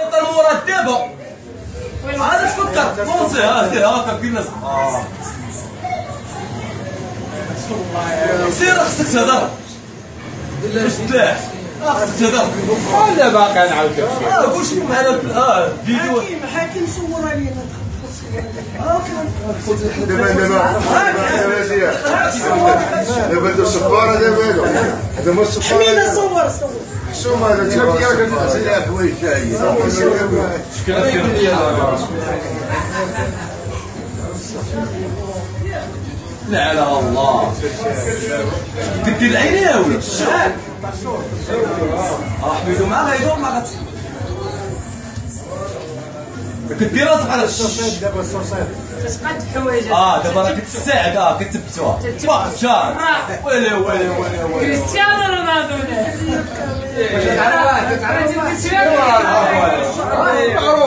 سلطه مرتبه هذا شكون كتر فرونسي سير هاكا كاين الناس سير خصك تهضر باش تلاح خصك تهضر ولا باقي نعاود آه كلشي معنا آه فيديو حكيم حكيم صور علينا دابا دابا دابا دابا الصفاره دابا دابا الصفاره السمر جاب ياك الاسلاح ويشاي لعن الله. بدي العيناوي شحال راح بيدو معاه غيدور ما غت كدير راسك على الشوشيط دابا الشوشيط كتبقى الحوايج آه دابا راه كتساعد آه كتبتوها. واحد شهر آه. ويلي ويلي ويلي. كريستيانو رونالدو. 对，就咱们，就咱们就就吃饭。